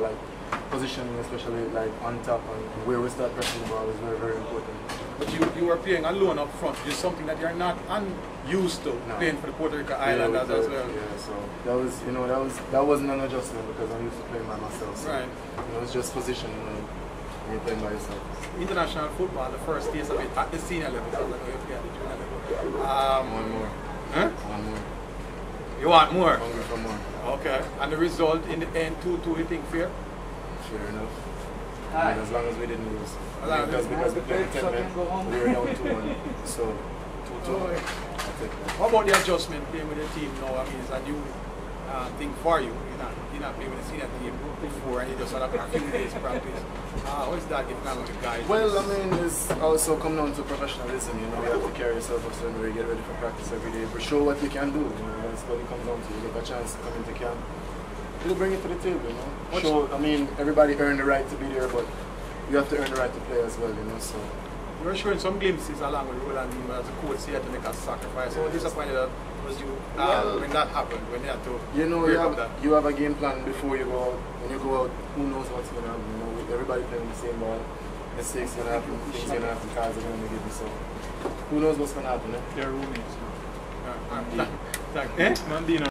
Like positioning, especially like on top and where we start pressing the ball is very, very important. But you, you are playing alone up front, which is something that you're not unused to No. playing for the Puerto Rico Islanders yeah, as we- well. Yeah, so that was, you know, that was that wasn't an adjustment because I'm used to playing by myself. So, Right. You know, it's just positioning when you're playing by yourself. International football, the first taste of it at the senior level, because I know you play at the junior level. Um, One more, huh? one more, You want more? Hungry for. Okay. And the result in the end, 2 2, you think fair? Fair enough. I mean, as long as we didn't lose. As long as- because because we played ten men, we were down two one. So two two. Oh, yeah. I. What about the adjustment playing with the team now? I mean, it's a new uh, thing for you. You're not, you're not with the senior team before and you just had a few days practice. Uh, how is that getting along with guys? Well, I mean, it's also come down to professionalism. You know, you have to carry yourself a certain way, get ready for practice every day, but show what you can do. You know, that's what it comes down to. You get a chance to come into camp. You'll bring it to the table. You know, What's- show. I mean, everybody earned the right to be there, but you have to earn the right to play as well. You know, so You were showing some glimpses along with Roland Newman as a coach here to make a sacrifice. So disappointed that was you uh, Well- when that happened, when you had to you know, you have that. you have a game plan before you go out. When you go out, who knows what's gonna happen? You know, everybody playing the same ball. Mistakes gonna happen, things gonna happen, cards are gonna be given. So who knows what's gonna happen? Eh? They're roommates now. Uh, uh, thank- thank- eh? Mandino